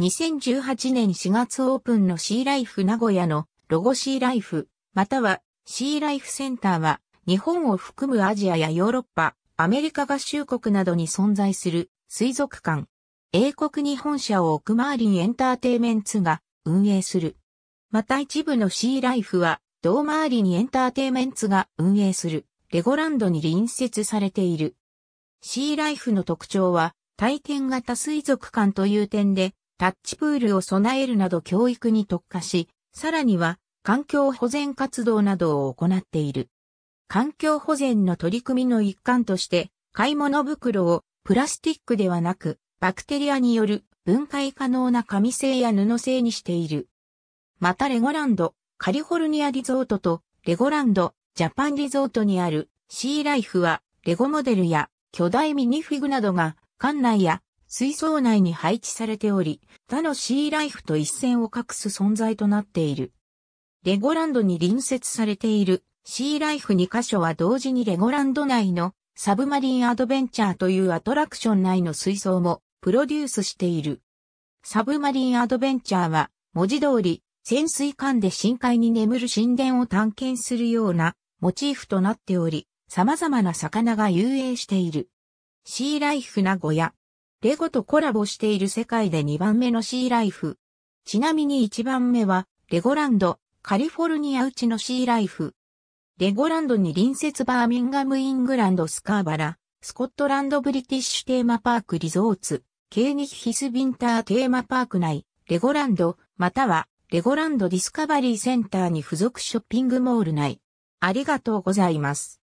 2018年4月オープンのシーライフ名古屋のロゴシーライフ、またはシーライフセンターは日本を含むアジアやヨーロッパ、アメリカ合衆国などに存在する水族館。英国に本社を置くマーリンエンターテイメンツが運営する。また一部のシーライフは、同マーリンエンターテイメンツが運営するレゴランドに隣接されている。シーライフの特徴は、体験型水族館という点で、タッチプールを備えるなど教育に特化し、さらには環境保全活動などを行っている。環境保全の取り組みの一環として、買い物袋をプラスチックではなく、バクテリアによる分解可能な紙製や布製にしている。またレゴランド、カリフォルニアリゾートとレゴランド、ジャパンリゾートにあるシーライフは、レゴモデルや巨大ミニフィグなどが館内や水槽内に配置されており、他のシーライフと一線を画す存在となっている。レゴランドに隣接されているシーライフ2カ所は同時にレゴランド内のサブマリンアドベンチャーというアトラクション内の水槽もプロデュースしている。サブマリンアドベンチャーは文字通り潜水艦で深海に眠る神殿を探検するようなモチーフとなっており、様々な魚が遊泳している。シーライフ名古屋。レゴとコラボしている世界で2番目のシーライフ。ちなみに1番目は、レゴランド、カリフォルニアうちのシーライフ。レゴランドに隣接バーミンガム・イングランド・スカーバラ、スコットランド・ブリティッシュテーマパーク・リゾーツ、ケーニヒス・ビンターテーマパーク内、レゴランド、または、レゴランド・ディスカバリーセンターに付属ショッピングモール内。ありがとうございます。